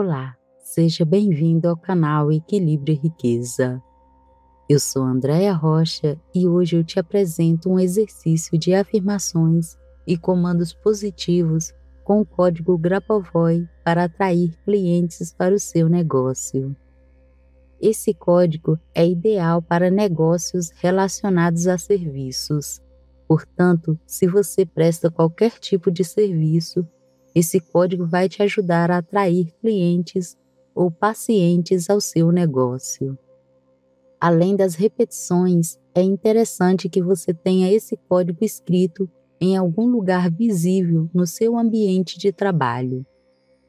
Olá, seja bem-vindo ao canal Equilíbrio e Riqueza. Eu sou Andréia Rocha e hoje eu te apresento um exercício de afirmações e comandos positivos com o código Grapavoy para atrair clientes para o seu negócio. Esse código é ideal para negócios relacionados a serviços. Portanto, se você presta qualquer tipo de serviço, esse código vai te ajudar a atrair clientes ou pacientes ao seu negócio. Além das repetições, é interessante que você tenha esse código escrito em algum lugar visível no seu ambiente de trabalho,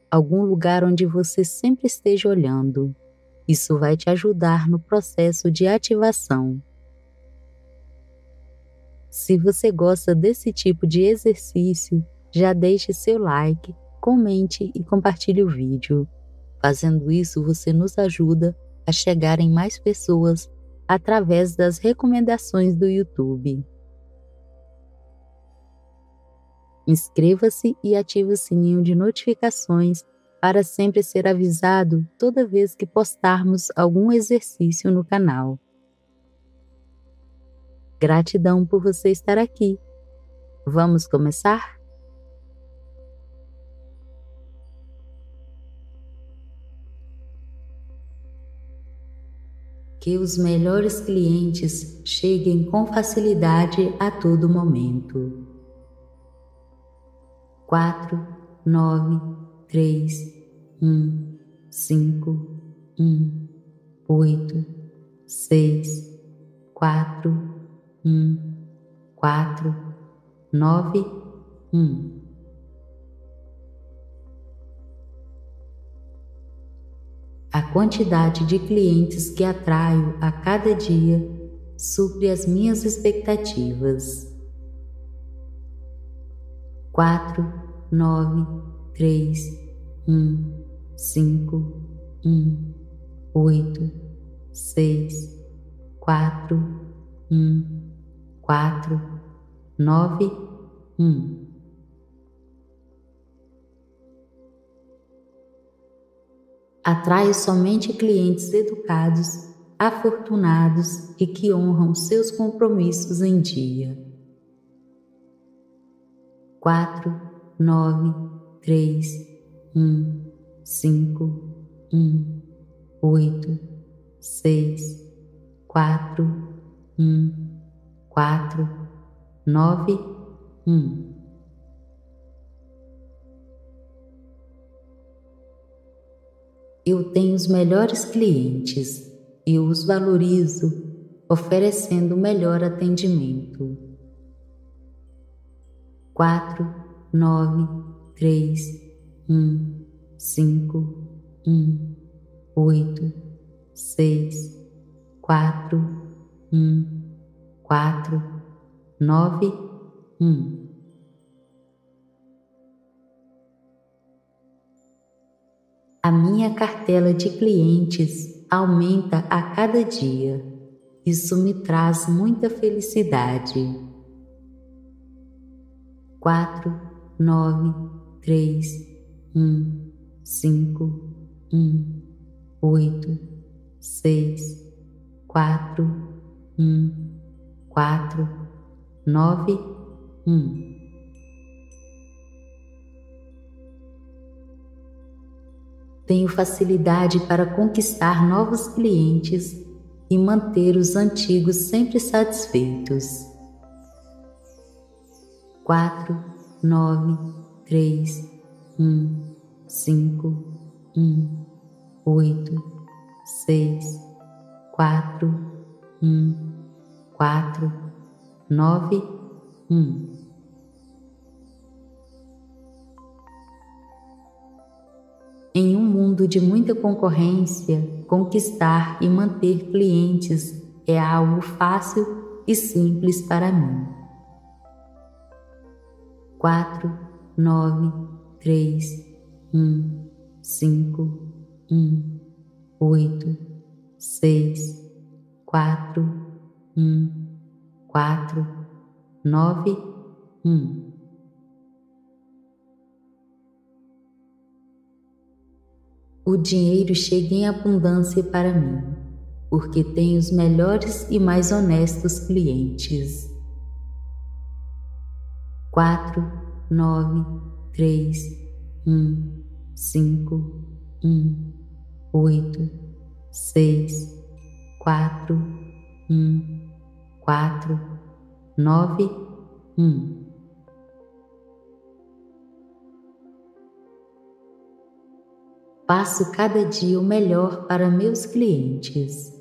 algum lugar onde você sempre esteja olhando. Isso vai te ajudar no processo de ativação. Se você gosta desse tipo de exercício, já deixe seu like, comente e compartilhe o vídeo. Fazendo isso, você nos ajuda a chegar em mais pessoas através das recomendações do YouTube. Inscreva-se e ative o sininho de notificações para sempre ser avisado toda vez que postarmos algum exercício no canal. Gratidão por você estar aqui. Vamos começar? Que os melhores clientes cheguem com facilidade a todo momento quatro, nove, três, um, cinco, um, oito, seis, quatro, um, quatro, nove, um. A quantidade de clientes que atraio a cada dia supre as minhas expectativas quatro, nove, três, um, cinco, um, oito, seis, quatro, um, quatro, nove, um. Atrai somente clientes educados, afortunados e que honram seus compromissos em dia quatro, nove, três, um, cinco, um, oito, seis, quatro, um, quatro, nove, um. Eu tenho os melhores clientes e os valorizo, oferecendo o melhor atendimento quatro, nove, três, um, cinco, um, oito, seis, quatro, um, quatro, nove, um. A minha cartela de clientes aumenta a cada dia. Isso me traz muita felicidade quatro, nove, três, um, cinco, um, oito, seis, quatro, um, quatro, nove, um. Tenho facilidade para conquistar novos clientes e manter os antigos sempre satisfeitos quatro, nove, três, um, cinco, um, oito, seis, quatro, um, quatro, nove, um. Em um mundo de muita concorrência, conquistar e manter clientes é algo fácil e simples para mim quatro, nove, três, um, cinco, um, oito, seis, quatro, um, quatro, nove, um. O dinheiro chega em abundância para mim, porque tenho os melhores e mais honestos clientes. 4, 9, 3, 1, 5, 1, 8, 6, 4, 1, 4, 9, 1. Faço cada dia o melhor para meus clientes,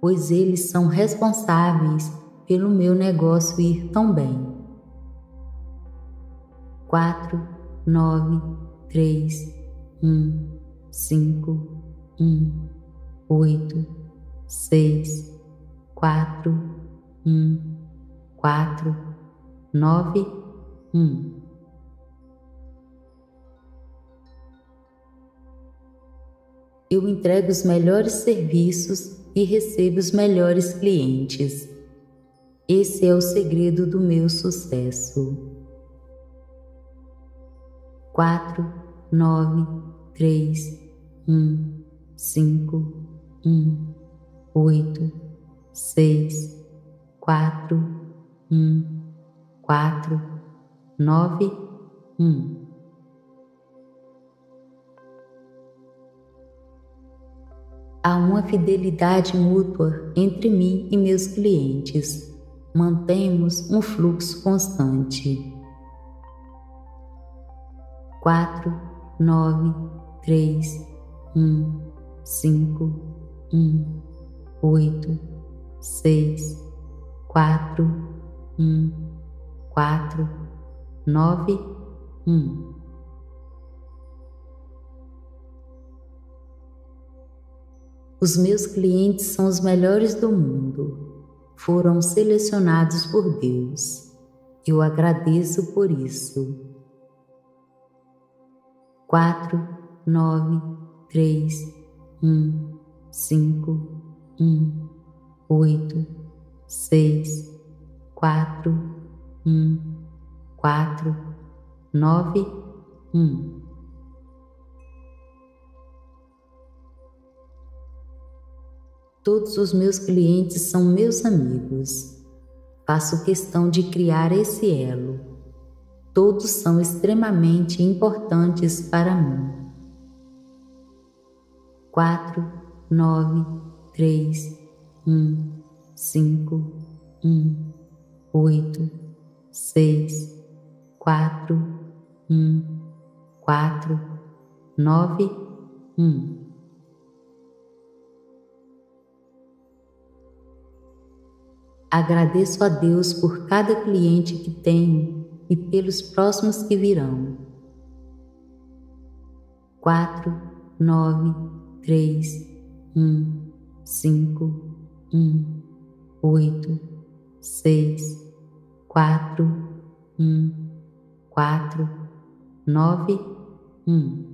pois eles são responsáveis pelo meu negócio ir tão bem. 4, 9, 3, 1, 5, 1, 8, 6, 4, 1, 4, 9, 1. Eu entrego os melhores serviços e recebo os melhores clientes. Esse é o segredo do meu sucesso. 4, 9, 3, 1, 5, 1, 8, 6, 4, 1, 4, 9, 1. Há uma fidelidade mútua entre mim e meus clientes. Mantemos um fluxo constante. 4, 9, 3, 1, 5, 1, 8, 6, 4, 1, 4, 9, 1. Os meus clientes são os melhores do mundo. Foram selecionados por Deus. Eu agradeço por isso. 4, 9, 3, 1, 5, 1, 8, 6, 4, 1, 4, 9, 1. Todos os meus clientes são meus amigos. Faço questão de criar esse elo. Todos são extremamente importantes para mim. 4, 9, 3, 1, 5, 1, 8, 6, 4, 1, 4, 9, 1. Agradeço a Deus por cada cliente que tenho e pelos próximos que virão. 4, 9, 3, 1, 5, 1, 8, 6, 4, 1, 4, 9, 1.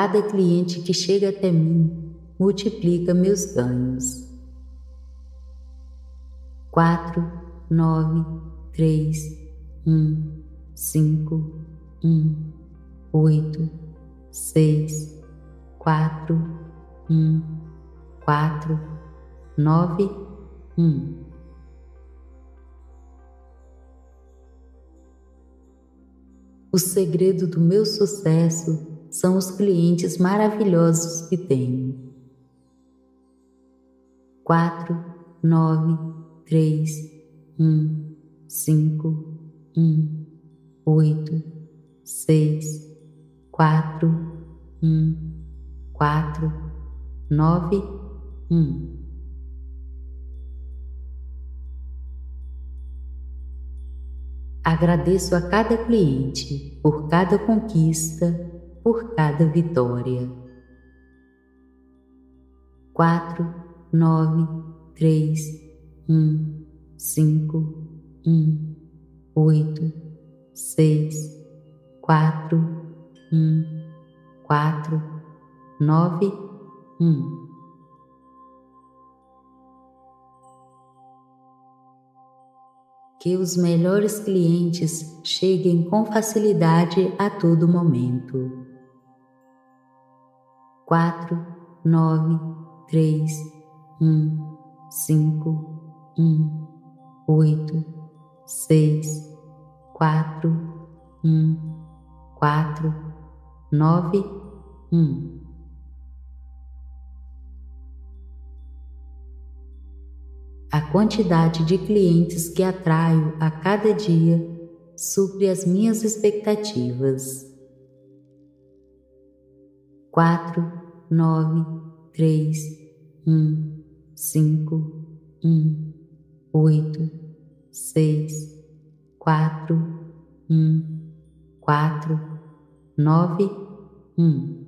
Cada cliente que chega até mim multiplica meus ganhos. 4, 9, 3, 1, 5, 1, 8, 6, 4, 1, 4, 9, 1. O segredo do meu sucesso são os clientes maravilhosos que tenho. 4, 9, 3, 1, 5, 1, 8, 6, 4, 1, 4, 9, 1. Agradeço a cada cliente por cada conquista por cada vitória. Quatro, nove, três, um, cinco, um, oito, seis, quatro, um, quatro, nove, um. que os melhores clientes cheguem com facilidade a todo momento. Quatro, nove, três, um, cinco, um, oito, seis, quatro, um, quatro, nove, um. A quantidade de clientes que atraio a cada dia supre as minhas expectativas. Quatro, nove, três, um, cinco, um, oito, seis, quatro, um, quatro, nove, um.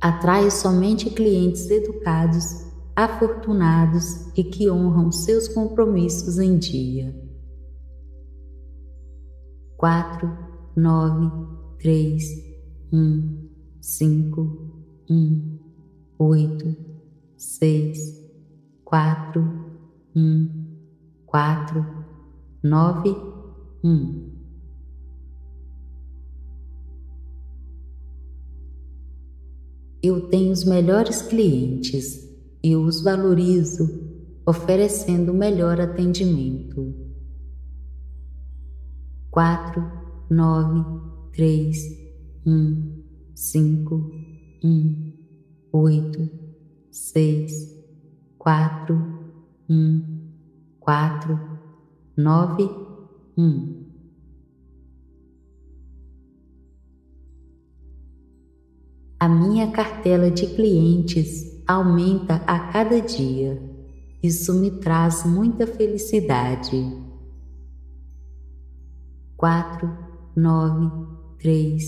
Atraio somente clientes educados, afortunados e que honram seus compromissos em dia. Quatro, nove, três, um, cinco, um, oito, seis, quatro, um, quatro, nove, um. Eu tenho os melhores clientes e os valorizo, oferecendo o melhor atendimento. Quatro, nove, três, um, cinco, um, oito, seis, quatro, um, quatro, nove, um. A minha cartela de clientes aumenta a cada dia. Isso me traz muita felicidade. Quatro, nove, três,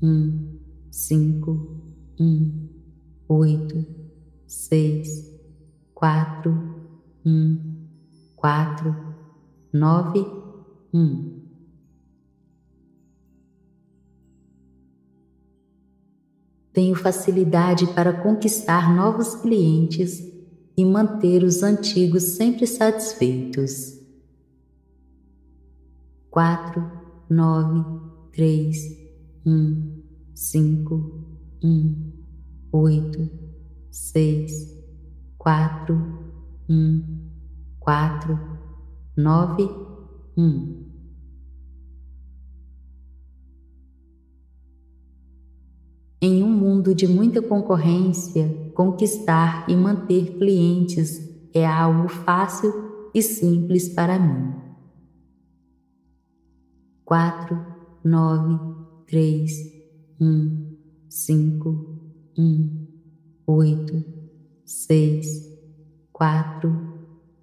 um, cinco, um, oito, seis, quatro, um, quatro, nove, um. Tenho facilidade para conquistar novos clientes e manter os antigos sempre satisfeitos. Quatro, nove, três, um, cinco, um, oito, seis, quatro, um, quatro, nove, um. Em um mundo de muita concorrência, conquistar e manter clientes é algo fácil e simples para mim. Quatro, nove, três, um, cinco, um, oito, seis, quatro,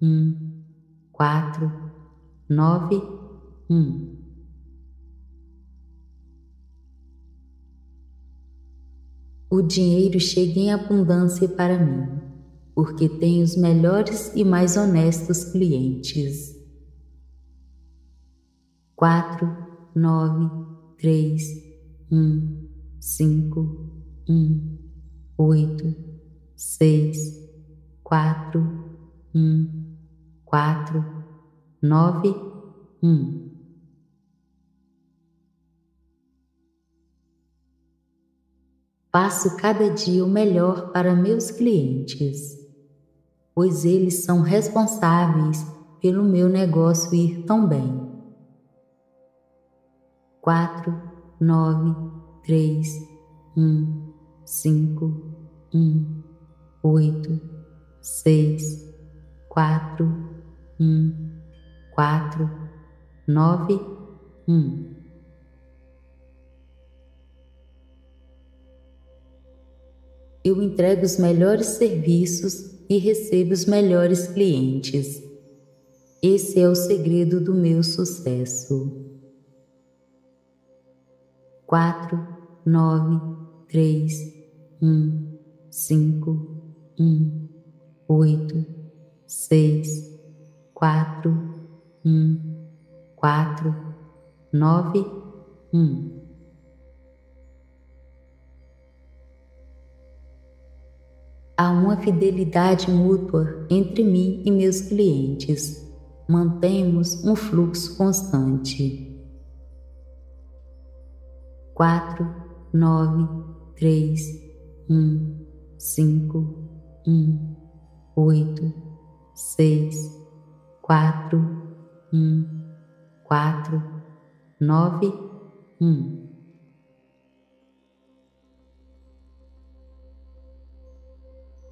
um, quatro, nove, um. O dinheiro chega em abundância para mim, porque tenho os melhores e mais honestos clientes. Quatro, nove, três, um, cinco, um, oito, seis, quatro, um, quatro, nove, um. Faço cada dia o melhor para meus clientes, pois eles são responsáveis pelo meu negócio ir tão bem. Quatro, nove, três, um, cinco, um, oito, seis, quatro, um, quatro, nove, um. Eu entrego os melhores serviços e recebo os melhores clientes. Esse é o segredo do meu sucesso. Quatro, nove, três, um, cinco, um, oito, seis, quatro, um, quatro, nove, um. Há uma fidelidade mútua entre mim e meus clientes. Mantemos um fluxo constante. 4, 9, 3, 1, 5, 1, 8, 6, 4, 1, 4, 9, 1.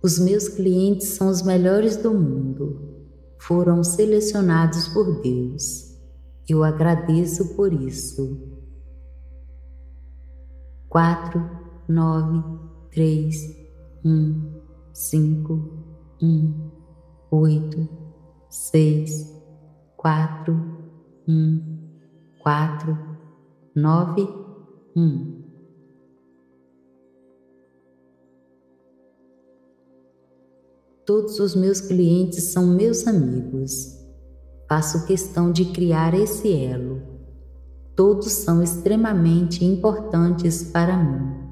Os meus clientes são os melhores do mundo. Foram selecionados por Deus. Eu agradeço por isso. 4, 9, 3, 1, 5, 1, 8, 6, 4, 1, 4, 9, 1. Todos os meus clientes são meus amigos. Faço questão de criar esse elo. Todos são extremamente importantes para mim.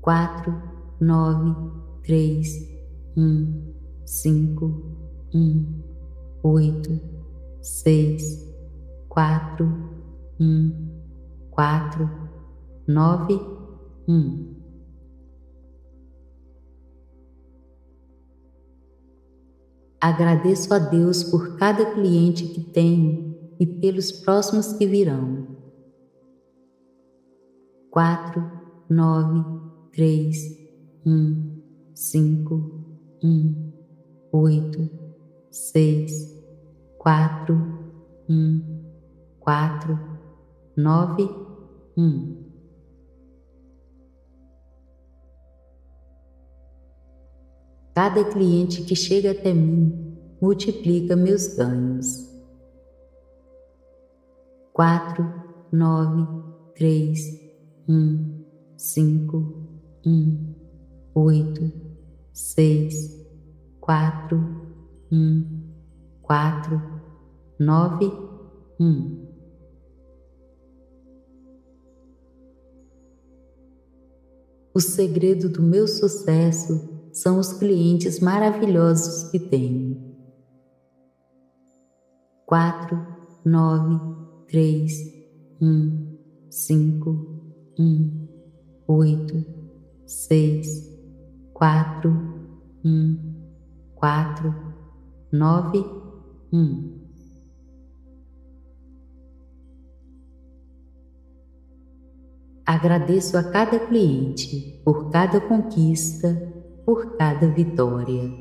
4, 9, 3, 1, 5, 1, 8, 6, 4, 1, 4, 9, 1. Agradeço a Deus por cada cliente que tenho e pelos próximos que virão. 4, 9, 3, 1, 5, 1, 8, 6, 4, 1, 4, 9, 1. Cada cliente que chega até mim multiplica meus ganhos. 4, 9, 3, 1, 5, 1, 8, 6, 4, 1, 4, 9, 1. O segredo do meu sucesso são os clientes maravilhosos que tenho. 4, 9, 3, 1, 5, 1, 8, 6, 4, 1, 4, 9, 1. Agradeço a cada cliente por cada conquista por cada vitória.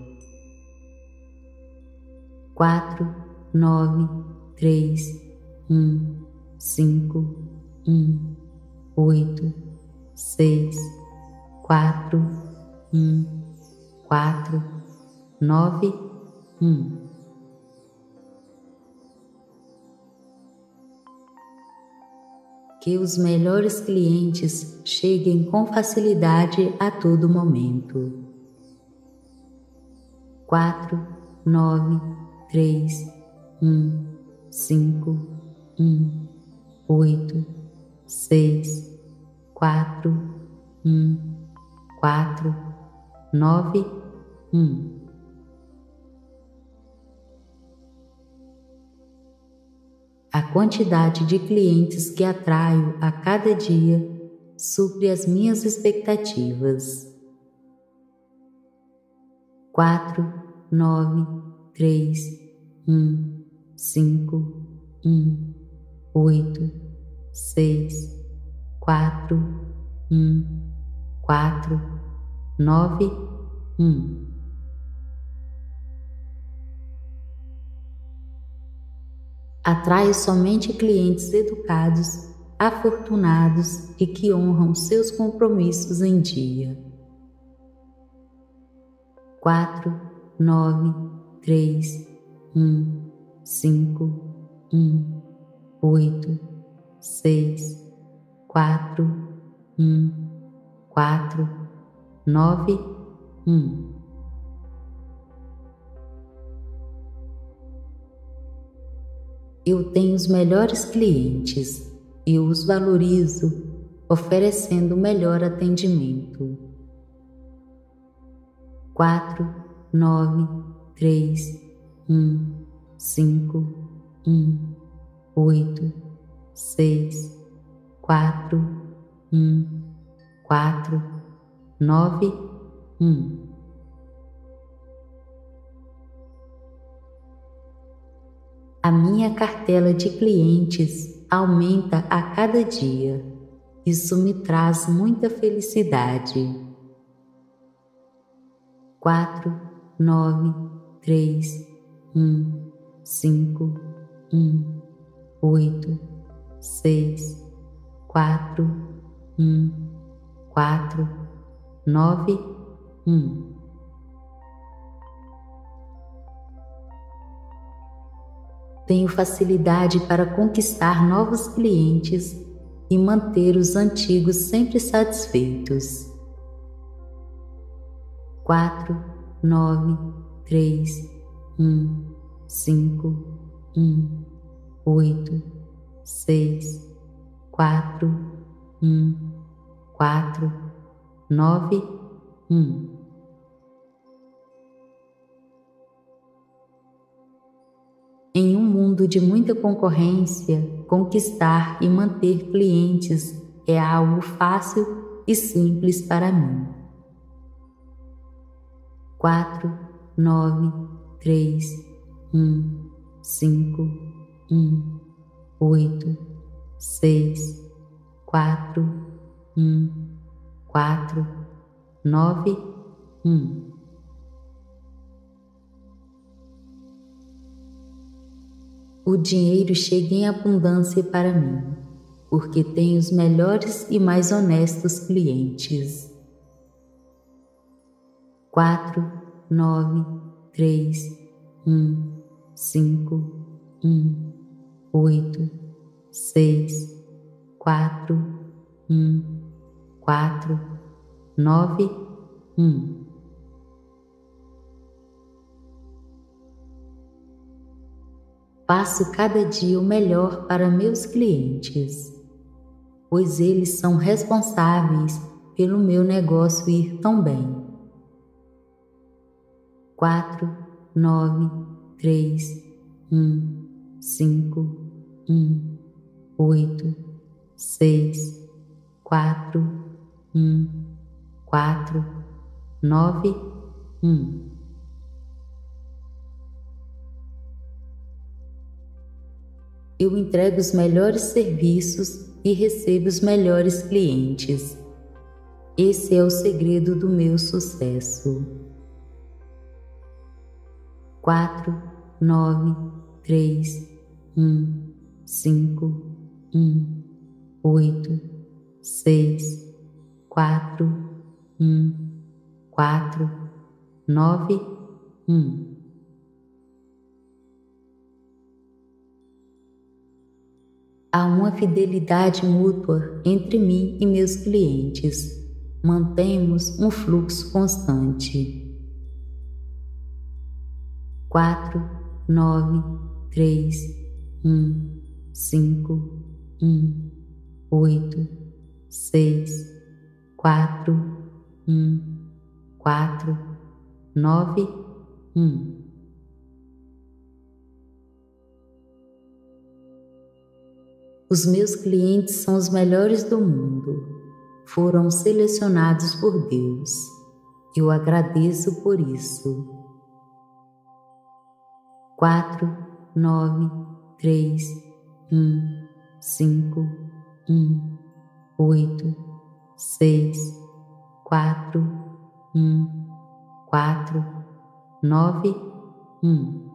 Quatro, nove, três, um, cinco, um, oito, seis, quatro, um, quatro, nove, um. que os melhores clientes cheguem com facilidade a todo momento quatro, nove, três, um, cinco, um, oito, seis, quatro, um, quatro, nove, um. A quantidade de clientes que atraio a cada dia supre as minhas expectativas. Quatro, nove, três, um, cinco, um, oito, seis, quatro, um, quatro, nove, um. Atrai somente clientes educados, afortunados e que honram seus compromissos em dia. 4, nove, três, um, cinco, um, oito, seis, quatro, um, quatro, nove, um. Eu tenho os melhores clientes e os valorizo, oferecendo o melhor atendimento. quatro, nove, três, um, cinco, um, oito, seis, quatro, um, quatro, nove, um. A minha cartela de clientes aumenta a cada dia. Isso me traz muita felicidade quatro, nove, três, um, cinco, um, oito, seis, quatro, um, quatro, nove, um. Tenho facilidade para conquistar novos clientes e manter os antigos sempre satisfeitos quatro, nove, três, um, cinco, um, oito, seis, quatro, um, quatro, nove, um. Em um mundo de muita concorrência, conquistar e manter clientes é algo fácil e simples para mim quatro, nove, três, um, cinco, um, oito, seis, quatro, um, quatro, nove, um. O dinheiro chega em abundância para mim, porque tenho os melhores e mais honestos clientes quatro, nove, três, um, cinco, um, oito, seis, quatro, um, quatro, nove, um. Faço cada dia o melhor para meus clientes, pois eles são responsáveis pelo meu negócio ir tão bem quatro, nove, três, um, cinco, um, oito, seis, quatro, um, quatro, nove, um. Eu entrego os melhores serviços e recebo os melhores clientes. Esse é o segredo do meu sucesso quatro, nove, três, um, cinco, um, oito, seis, quatro, um, quatro, nove, um. Há uma fidelidade mútua entre mim e meus clientes. Mantemos um fluxo constante quatro, nove, três, um, cinco, um, oito, seis, quatro, um, quatro, nove, um. Os meus clientes são os melhores do mundo. Foram selecionados por Deus. Eu agradeço por isso quatro, nove, três, um, cinco, um, oito, seis, quatro, um, quatro, nove, um.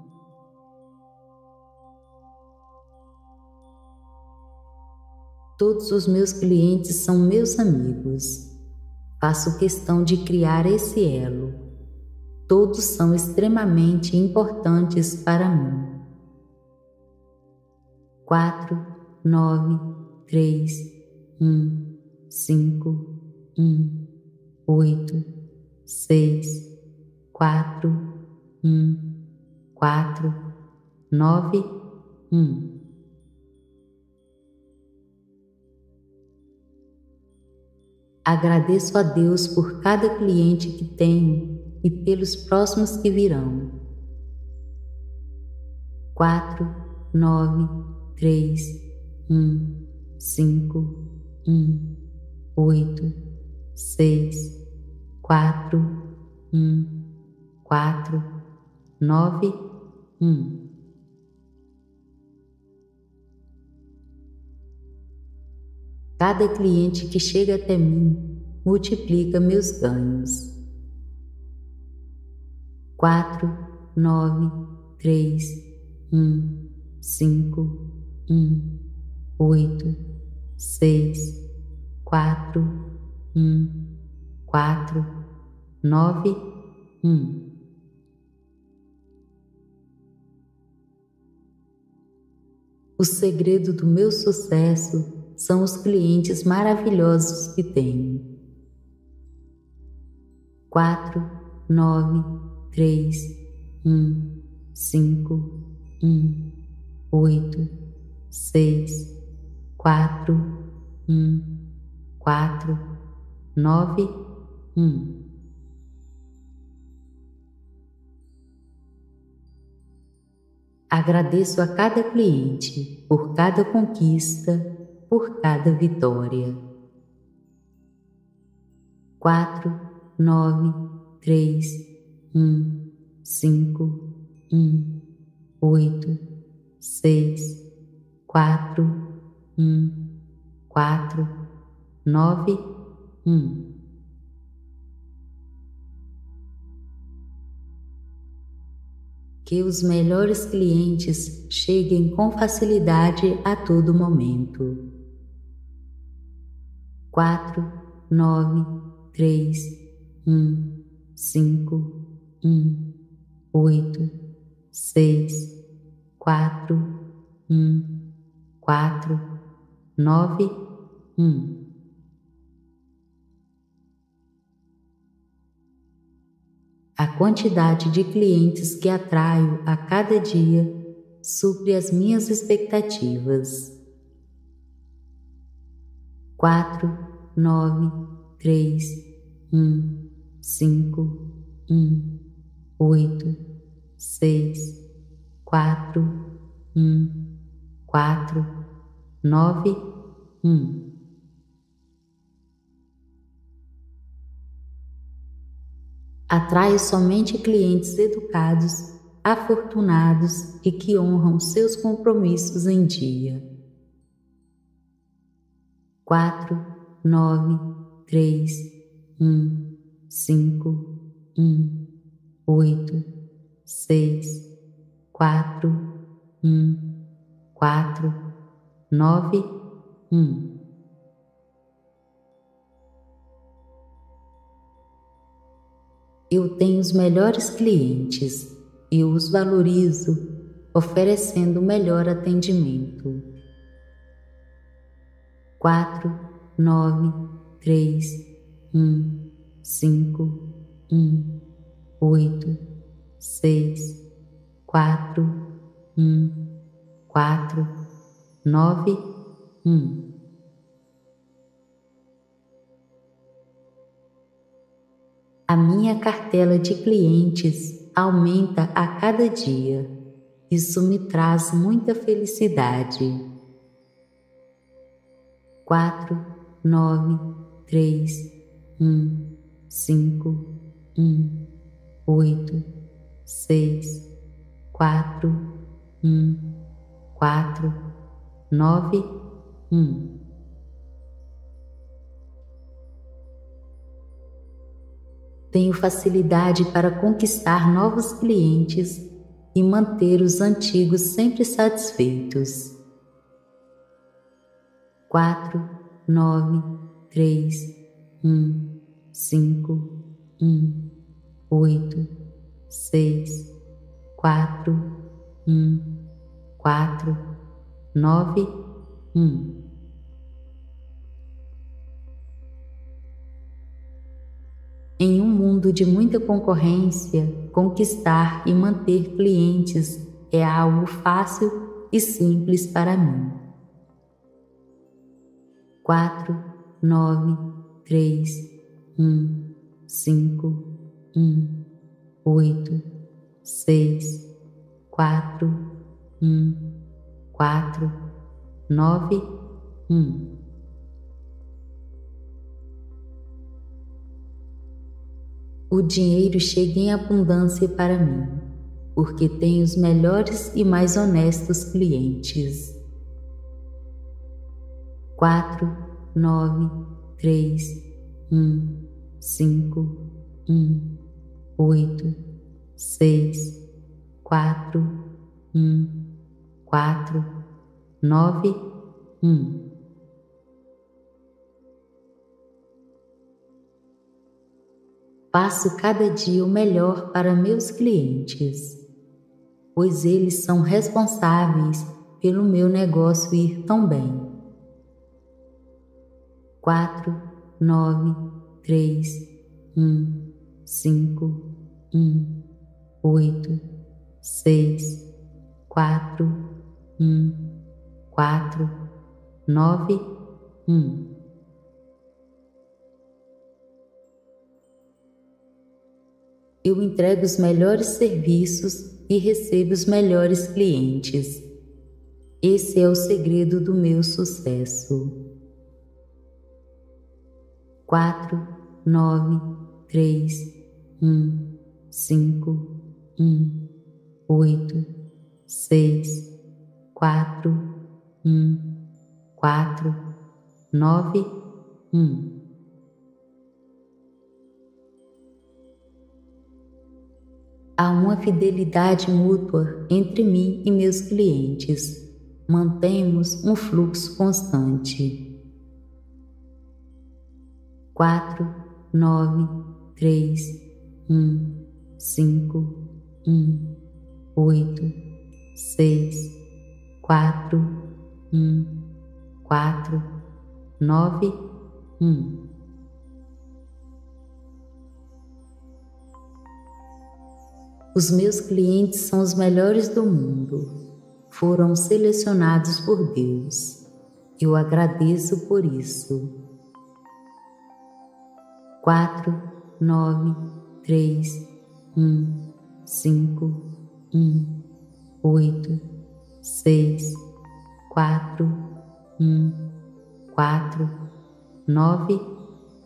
Todos os meus clientes são meus amigos. Faço questão de criar esse elo todos são extremamente importantes para mim. Quatro, nove, três, um, cinco, um, oito, seis, quatro, um, quatro, nove, um. Agradeço a Deus por cada cliente que tenho e pelos próximos que virão. Quatro, nove, três, um, cinco, um, oito, seis, quatro, um, quatro, nove, um. Cada cliente que chega até mim multiplica meus ganhos. Quatro, nove, três, um, cinco, um, oito, seis, quatro, um, quatro, nove, um. O segredo do meu sucesso são os clientes maravilhosos que tenho. Quatro, nove, três, um, cinco, um, oito, seis, quatro, um, quatro, nove, um. Agradeço a cada cliente por cada conquista, por cada vitória. Quatro, nove, três, um, cinco, um, oito, seis, quatro, um, quatro, nove, um. que os melhores clientes cheguem com facilidade a todo momento. Quatro, nove, três, um, cinco, um, oito, seis, quatro, um, quatro, nove, um. A quantidade de clientes que atraio a cada dia supre as minhas expectativas. Quatro, nove, três, um, cinco, um, oito, seis, quatro, um, quatro, nove, um. Atraio somente clientes educados, afortunados e que honram seus compromissos em dia. Quatro, nove, três, um, cinco, um, oito, seis, quatro, um, quatro, nove, um. Eu tenho os melhores clientes e os valorizo, oferecendo melhor atendimento. Quatro, nove, três, um, cinco, um, oito, seis, quatro, um, quatro, nove, um. A minha cartela de clientes aumenta a cada dia. Isso me traz muita felicidade. Quatro, nove, três, um, cinco, um, oito, seis, quatro, um, quatro, nove, um. Tenho facilidade para conquistar novos clientes e manter os antigos sempre satisfeitos. Quatro, nove, três, um, cinco, um, oito, seis, quatro, um, quatro, nove, um. Em um mundo de muita concorrência, conquistar e manter clientes é algo fácil e simples para mim. Quatro, nove, três, um, cinco, um, oito, seis, quatro, um, quatro, nove, um. O dinheiro chega em abundância para mim, porque tenho os melhores e mais honestos clientes. Quatro, nove, três, um, cinco, um, oito, seis, quatro, um, quatro, nove, um. Faço cada dia o melhor para meus clientes, pois eles são responsáveis pelo meu negócio ir tão bem. Quatro, nove, três, um, cinco, um, oito, seis, quatro, um, quatro, nove, um. Eu entrego os melhores serviços e recebo os melhores clientes. Esse é o segredo do meu sucesso. Quatro, nove, três, um, cinco, um, oito, seis, quatro, um, quatro, nove, um. Há uma fidelidade mútua entre mim e meus clientes. Mantemos um fluxo constante. Quatro, nove, três, um, cinco, um, oito, seis, quatro, um, quatro, nove, um. Os meus clientes são os melhores do mundo. Foram selecionados por Deus. Eu agradeço por isso. Quatro, nove, três, um, cinco, um, oito, seis, quatro, um, quatro, nove,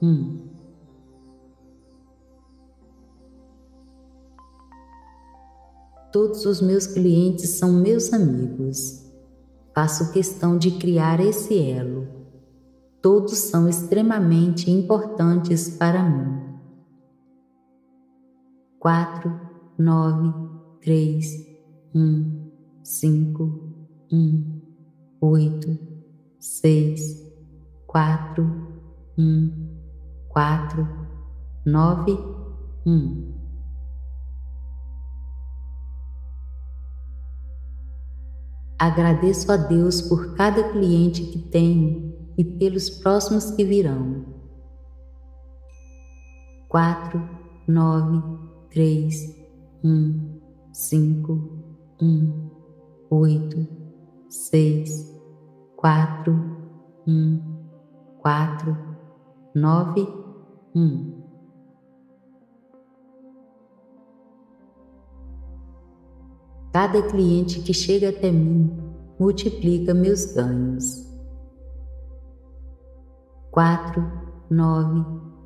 um. Todos os meus clientes são meus amigos. Faço questão de criar esse elo. Todos são extremamente importantes para mim. Quatro, nove, três, um, cinco, um, oito, seis, quatro, um, quatro, nove, um. Agradeço a Deus por cada cliente que tenho e pelos próximos que virão. Quatro, nove, três, um, cinco, um, oito, seis, quatro, um, quatro, nove, um. Cada cliente que chega até mim multiplica meus ganhos. Quatro, nove,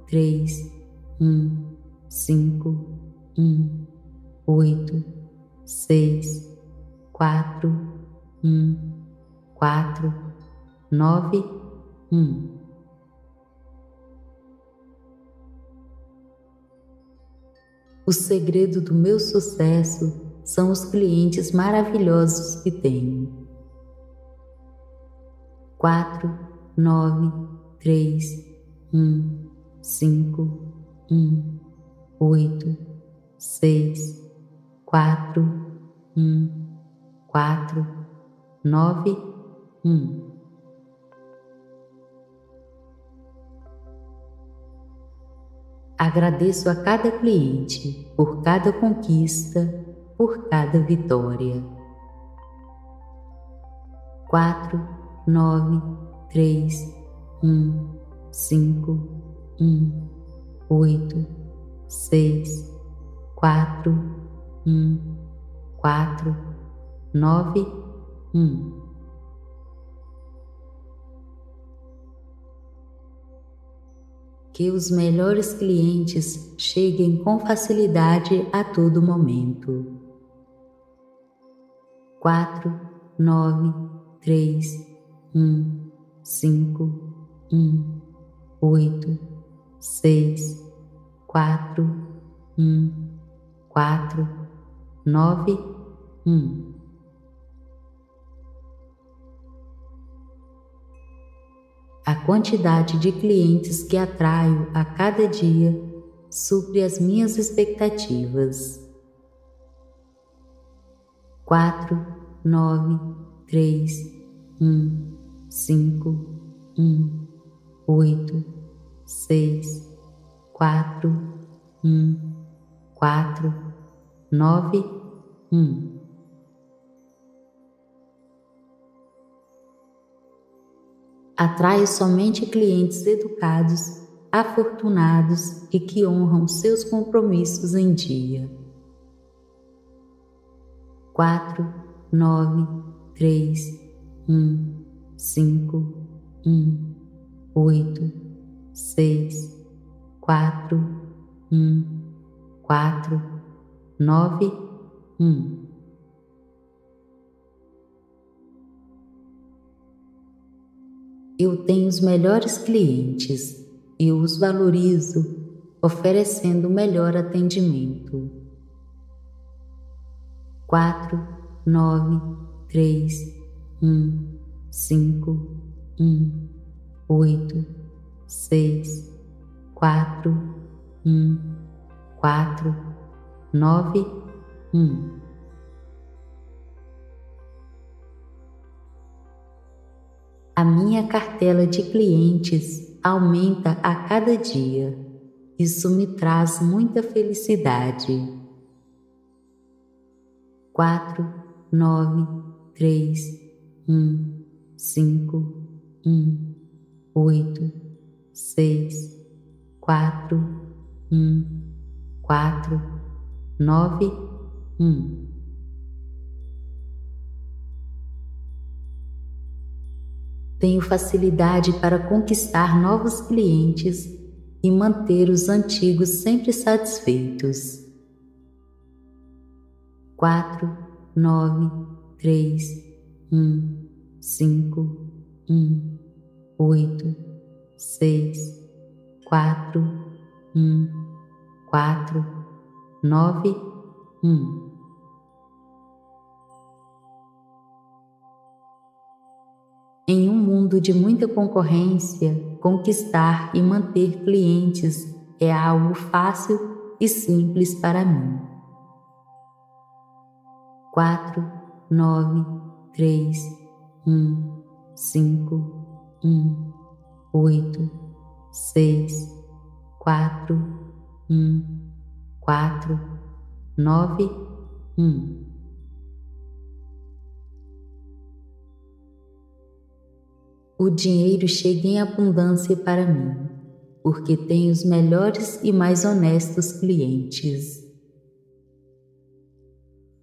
três, um, cinco, um, oito, seis, quatro, um, quatro, nove, um. O segredo do meu sucesso são os clientes maravilhosos que tenho. Quatro, nove, três, um, cinco, um, oito, seis, quatro, um, quatro, nove, um. Agradeço a cada cliente por cada conquista por cada vitória. Quatro, nove, três, um, cinco, um, oito, seis, quatro, um, quatro, nove, um. Que os melhores clientes cheguem com facilidade a todo momento. Quatro, nove, três, um, cinco, um, oito, seis, quatro, um, quatro, nove, um. A quantidade de clientes que atraio a cada dia supre as minhas expectativas. 4, 9, 3, 1, 5, 1, 8, 6, 4, 1, 4, 9, 1. Atrai somente clientes educados, afortunados e que honram seus compromissos em dia. 4, 9, 3, 1, 5, 1, 8, 6, 4, 1, 4, 9, 1. Eu tenho os melhores clientes e os valorizo, oferecendo o melhor atendimento. Quatro, nove, três, um, cinco, um, oito, seis, quatro, um quatro, nove, um. A minha cartela de clientes aumenta a cada dia. Isso me traz muita felicidade. Quatro, nove, três, um, cinco, um, oito, seis, quatro, um quatro, nove, um. Tenho facilidade para conquistar novos clientes e manter os antigos sempre satisfeitos. 4, 9, 3, 1, 5, 1, 8, 6, 4, 1, 4, 9, 1. Mundo de muita concorrência, conquistar e manter clientes é algo fácil e simples para mim. Quatro, nove, três, um, cinco, um, oito, seis, quatro, um, quatro, nove, um. O dinheiro chega em abundância para mim, porque tenho os melhores e mais honestos clientes.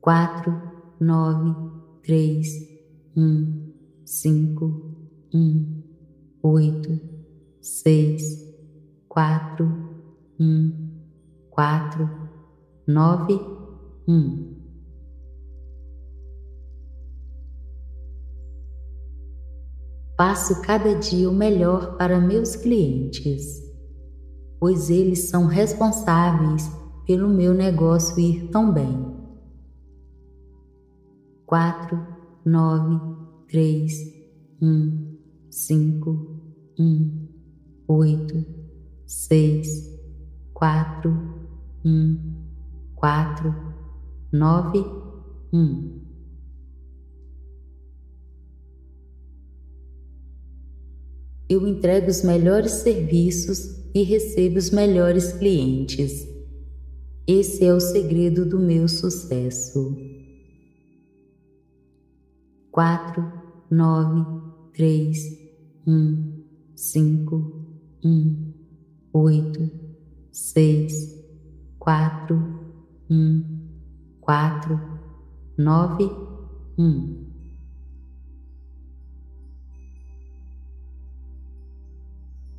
Quatro, nove, três, um, cinco, um, oito, seis, quatro, um quatro, nove, um. Faço cada dia o melhor para meus clientes, pois eles são responsáveis pelo meu negócio ir tão bem. Quatro, nove, três, um, cinco, um, oito, seis, quatro, um, quatro, nove, um. Eu entrego os melhores serviços e recebo os melhores clientes. Esse é o segredo do meu sucesso. Quatro, nove, três, um, cinco, um, oito, seis, quatro, um, quatro, nove, um.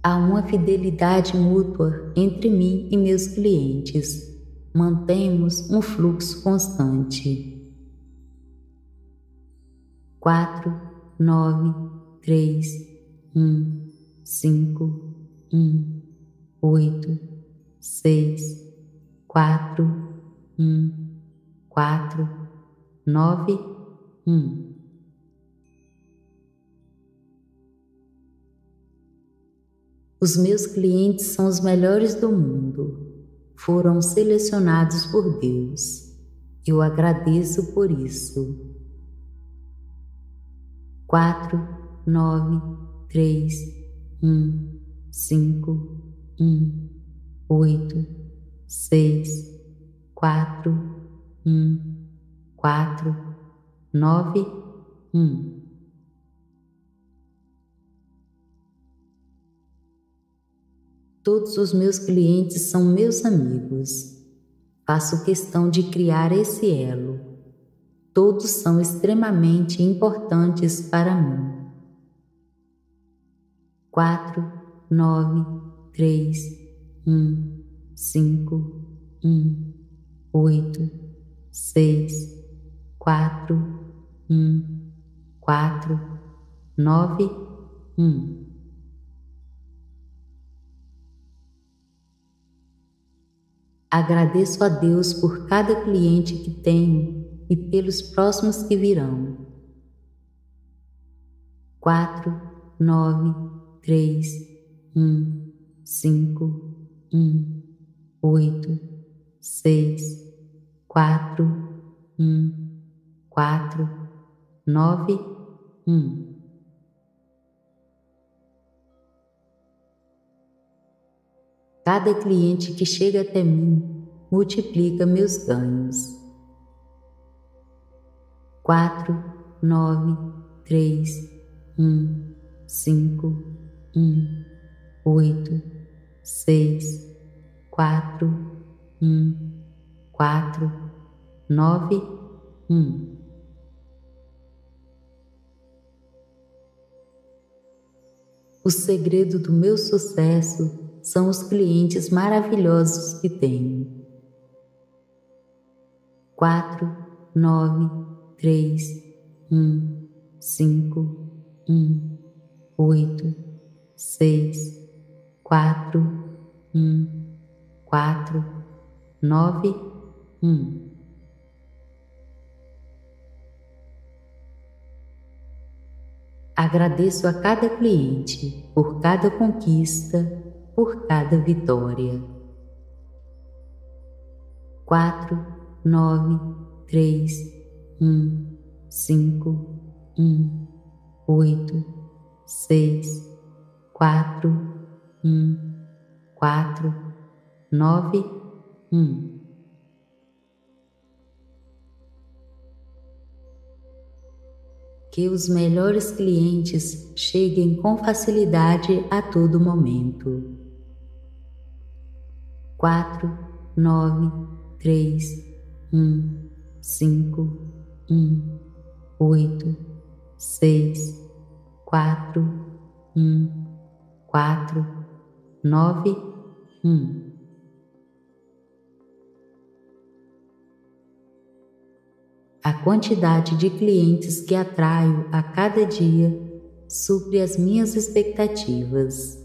Há uma fidelidade mútua entre mim e meus clientes. Mantemos um fluxo constante. Quatro, nove, três, um, cinco, um, oito, seis, quatro, um, quatro, nove, um. Os meus clientes são os melhores do mundo. Foram selecionados por Deus. Eu agradeço por isso. Quatro, nove, três, um, cinco, um, oito, seis, quatro, um, quatro, nove, um. Todos os meus clientes são meus amigos. Faço questão de criar esse elo. Todos são extremamente importantes para mim. Quatro, nove, três, um, cinco, um, oito, seis, quatro, um, quatro, nove, um. Agradeço a Deus por cada cliente que tenho e pelos próximos que virão. Quatro, nove, três, um, cinco, um, oito, seis, quatro, um, quatro, nove, um. Cada cliente que chega até mim multiplica meus ganhos. Quatro, nove, três, um, cinco, um, oito, seis, quatro, um, quatro, nove, um. O segredo do meu sucesso são os clientes maravilhosos que tenho. Quatro, nove, três, um, cinco, um, oito, seis, quatro, um, quatro, nove, um. Agradeço a cada cliente por cada conquista por cada vitória. Quatro, nove, três, um, cinco, um, oito, seis, quatro, um, quatro, nove, um. Que os melhores clientes cheguem com facilidade a todo momento quatro, nove, três, um, cinco, um, oito, seis, quatro, um, quatro, nove, um. A quantidade de clientes que atraio a cada dia supre as minhas expectativas.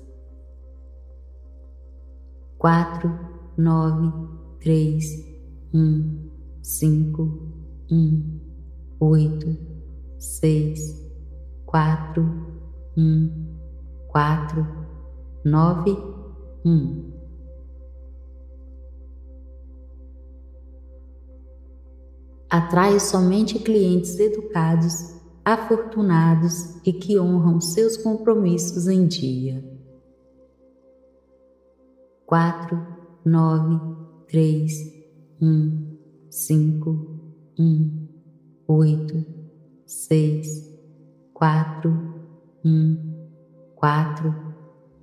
4, 9, 3, 1, 5, 1, 8, 6, 4, 1, 4, 9, 1. atrai somente clientes educados, afortunados e que honram seus compromissos em dia. 4, 9, 3, 1, 5, 1, 8, 6, 4, 1, 4,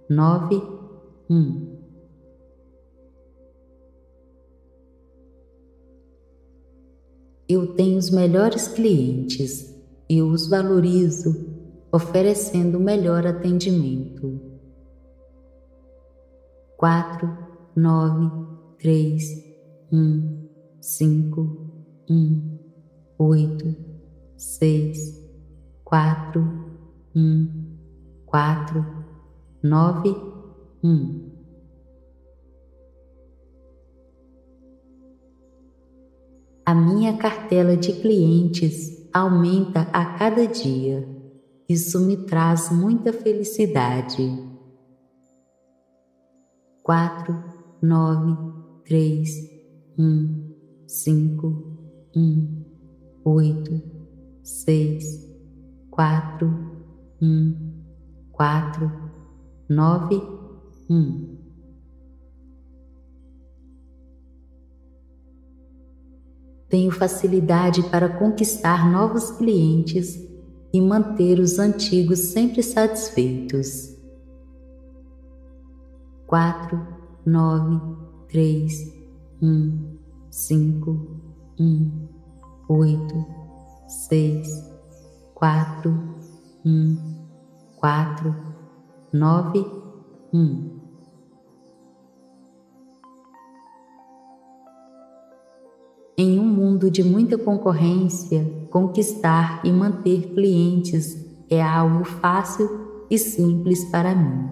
9, 1. Eu tenho os melhores clientes, eu os valorizo, oferecendo o melhor atendimento. Quatro, nove, três, um, cinco, um, oito, seis, quatro, um, quatro, nove, um. A minha cartela de clientes aumenta a cada dia. Isso me traz muita felicidade. Quatro, nove, três, um, cinco, um, oito, seis, quatro, um, quatro, nove, um. Tenho facilidade para conquistar novos clientes e manter os antigos sempre satisfeitos. Quatro, nove, três, um, cinco, um, oito, seis, quatro, um, quatro, nove, um. Em um mundo de muita concorrência, conquistar e manter clientes é algo fácil e simples para mim.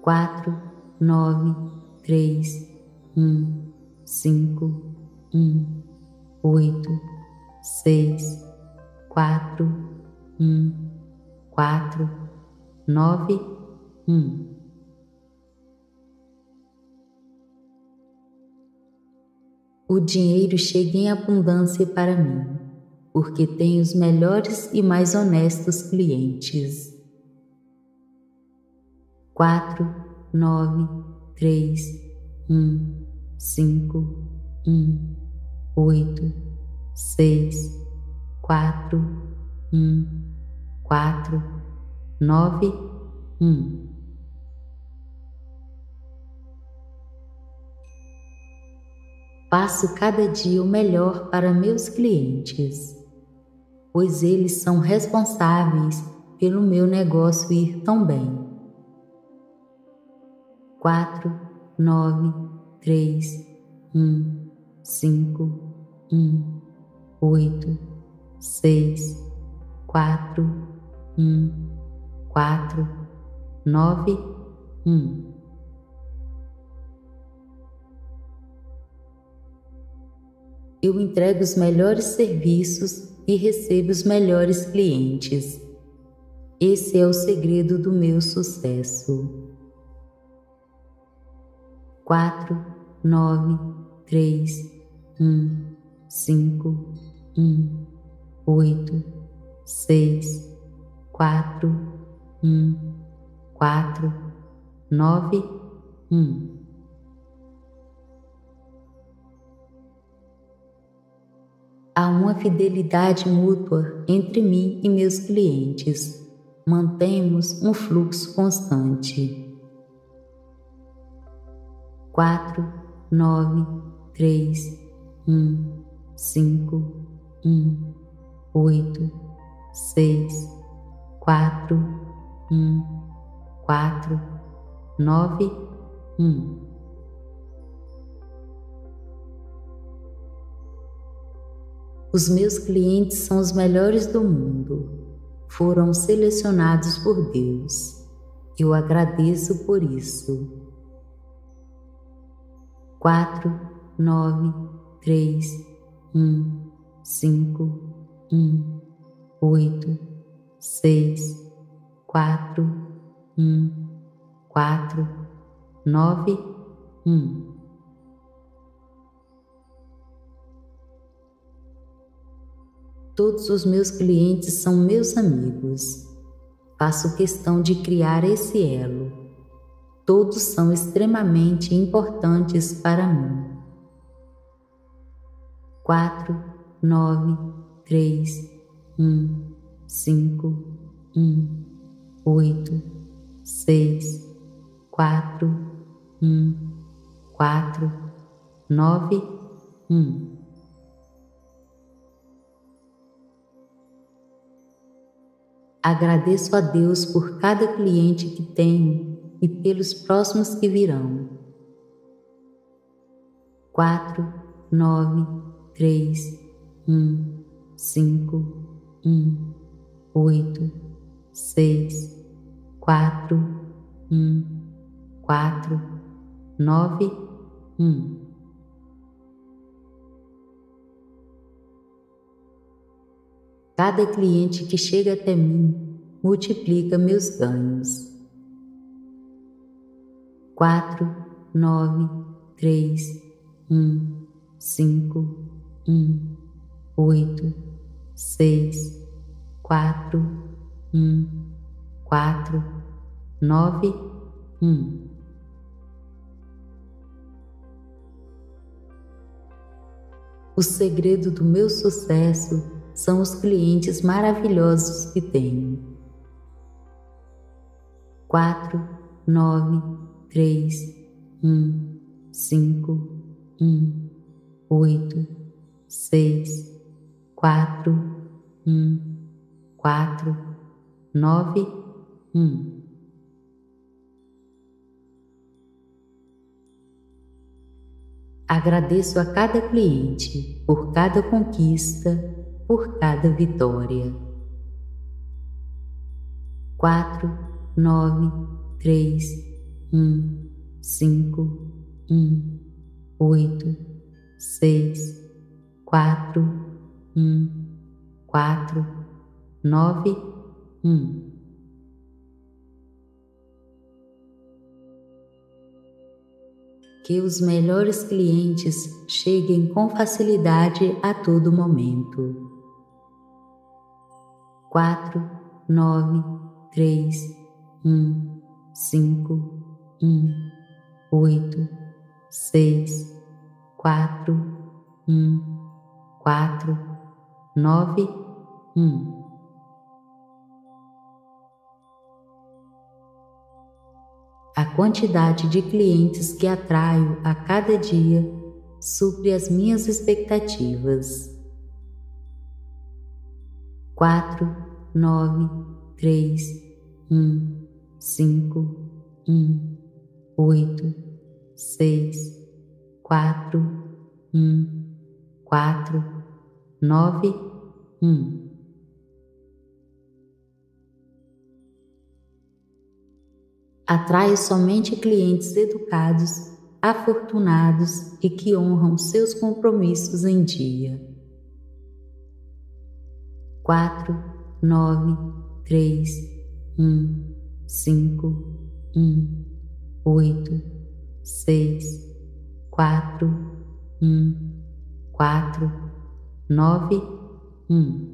Quatro, nove, três, um, cinco, um, oito, seis, quatro, um, quatro, nove, um. O dinheiro chega em abundância para mim, porque tenho os melhores e mais honestos clientes. Quatro, nove, três, um, cinco, um, oito, seis, quatro, um, quatro, nove, um. Faço cada dia o melhor para meus clientes, pois eles são responsáveis pelo meu negócio ir tão bem. Quatro, nove, três, um, cinco, um, oito, seis, quatro, um, quatro, nove, um. Eu entrego os melhores serviços e recebo os melhores clientes. Esse é o segredo do meu sucesso. Quatro, nove, três, um, cinco, um, oito, seis, quatro, um, quatro, nove, um. Há uma fidelidade mútua entre mim e meus clientes. Mantemos um fluxo constante. Quatro, nove, três, um, cinco, um, oito, seis, quatro, um, quatro, nove, um. Os meus clientes são os melhores do mundo. Foram selecionados por Deus. Eu agradeço por isso. Quatro, nove, três, um, cinco, um, oito, seis, quatro, um, quatro, nove, um. Todos os meus clientes são meus amigos. Faço questão de criar esse elo. Todos são extremamente importantes para mim. Quatro, nove, três, um, cinco, um, oito, seis, quatro, um, quatro, nove, um. Agradeço a Deus por cada cliente que tenho e pelos próximos que virão. Quatro, nove, três, um, cinco, um, oito, seis, quatro, um, quatro, nove, um. Cada cliente que chega até mim multiplica meus ganhos. Quatro, nove, três, um, cinco, um, oito, seis, quatro, um, quatro, nove, um. O segredo do meu sucesso são os clientes maravilhosos que tenho. Quatro, nove, três, um, cinco, um, oito, seis, quatro, um, quatro, nove, um. Agradeço a cada cliente por cada conquista, por cada vitória. Quatro, nove, três, um, cinco, um, oito, seis, quatro, um, quatro, nove, um. Que os melhores clientes cheguem com facilidade a todo momento. Quatro, nove, três, um, cinco, um, oito, seis, quatro, um, quatro, nove, um. A quantidade de clientes que atraio a cada dia supre as minhas expectativas. Quatro, nove, três, um, cinco, um, oito, seis, quatro, um, quatro, nove, um. Atrai somente clientes educados, afortunados e que honram seus compromissos em dia. Quatro, nove, três, um, cinco, um, oito, seis, quatro, um, quatro, nove, um.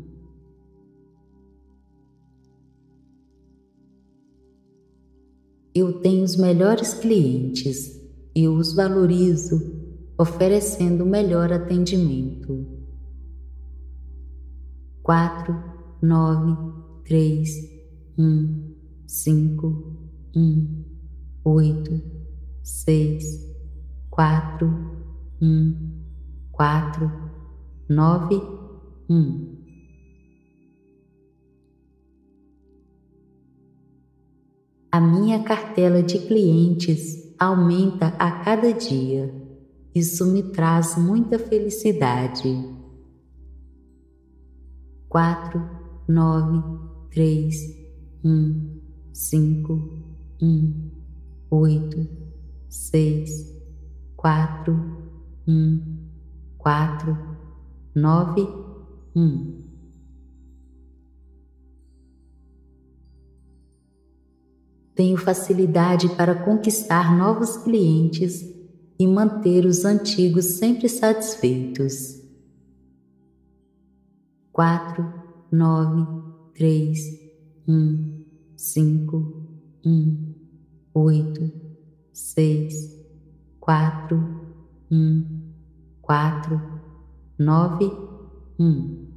Eu tenho os melhores clientes e os valorizo, oferecendo o melhor atendimento. Quatro, nove, três, um, cinco, um, oito, seis, quatro, um, quatro, nove, um. A minha cartela de clientes aumenta a cada dia. Isso me traz muita felicidade. Quatro, nove, três, um, cinco, um, oito, seis, quatro, um, quatro, nove, um. Tenho facilidade para conquistar novos clientes e manter os antigos sempre satisfeitos. Quatro, nove, três, um, cinco, um, oito, seis, quatro, um, quatro, nove, um.